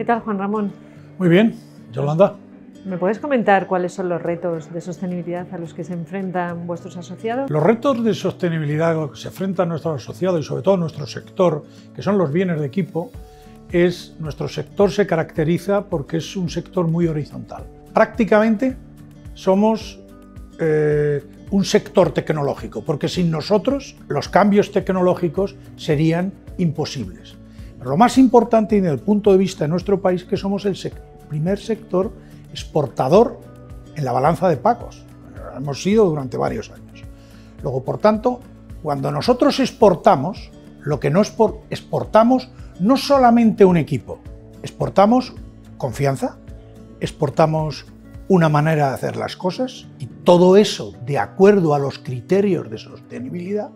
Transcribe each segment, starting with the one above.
¿Qué tal, Juan Ramón? Muy bien, Yolanda. ¿Me puedes comentar cuáles son los retos de sostenibilidad a los que se enfrentan vuestros asociados? Los retos de sostenibilidad a los que se enfrentan nuestros asociados y sobre todo nuestro sector, que son los bienes de equipo, es nuestro sector se caracteriza porque es un sector muy horizontal. Prácticamente somos eh, un sector tecnológico, porque sin nosotros los cambios tecnológicos serían imposibles. Lo más importante desde el punto de vista de nuestro país que somos el primer sector exportador en la balanza de pagos. Hemos sido durante varios años. Luego, por tanto, cuando nosotros exportamos, lo que no exportamos no solamente un equipo, exportamos confianza, exportamos una manera de hacer las cosas y todo eso de acuerdo a los criterios de sostenibilidad,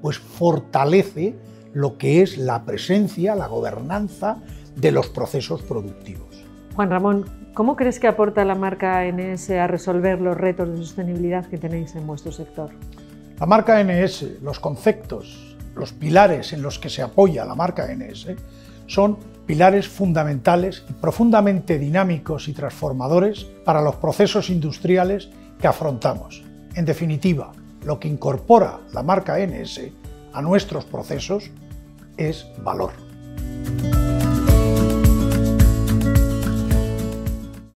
pues fortalece lo que es la presencia, la gobernanza de los procesos productivos. Juan Ramón, ¿cómo crees que aporta la marca NS a resolver los retos de sostenibilidad que tenéis en vuestro sector? La marca NS, los conceptos, los pilares en los que se apoya la marca NS son pilares fundamentales y profundamente dinámicos y transformadores para los procesos industriales que afrontamos. En definitiva, lo que incorpora la marca NS a nuestros procesos es valor.